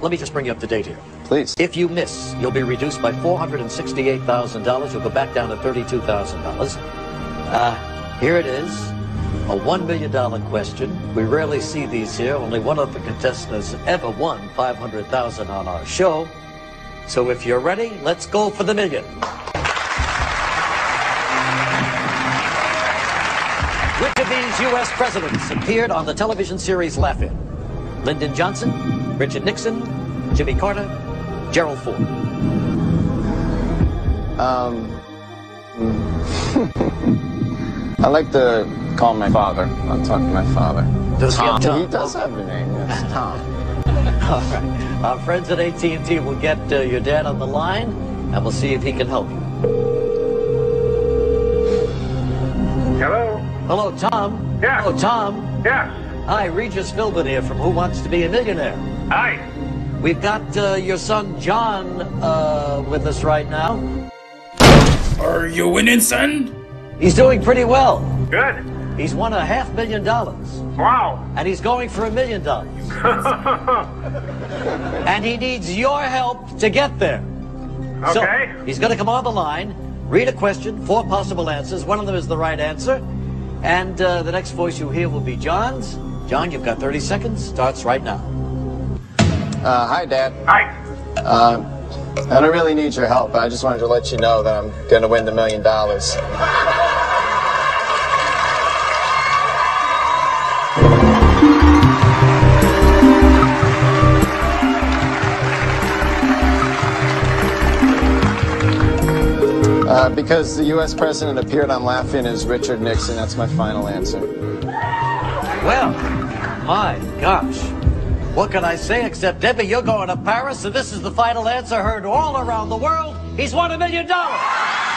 let me just bring you up to date here. Please. If you miss, you'll be reduced by $468,000. You'll go back down to $32,000. Uh, here it is. A $1 million question. We rarely see these here. Only one other contestant has ever won 500,000 on our show. So if you're ready, let's go for the million. Which of these U.S. presidents appeared on the television series Laugh-In? Lyndon Johnson, Richard Nixon, Jimmy Carter, Gerald Ford. Um, I like to call my father. I'll talk to my father. Does he have Tom? He does have a name, yes, Tom. All right. Our friends at AT&T will get uh, your dad on the line, and we'll see if he can help you. Hello? Hello, Tom. Yeah. Hello, Tom. Yes. Hi, Regis Philbin here from Who Wants to Be a Millionaire. Hi. We've got uh, your son John uh, with us right now. Are you winning, son? He's doing pretty well. Good. He's won a half million dollars, Wow. and he's going for a million dollars. And he needs your help to get there. So Okay. he's going to come on the line, read a question, four possible answers. One of them is the right answer. And uh, the next voice you hear will be John's. John, you've got 30 seconds. Starts right now. Uh, hi, Dad. Hi. Uh, I don't really need your help. I just wanted to let you know that I'm going to win the million dollars. Uh, because the U.S. president appeared on Laugh-In as Richard Nixon. That's my final answer. Well, my gosh. What can I say except, Debbie, you're going to Paris, and this is the final answer heard all around the world. He's won a million dollars.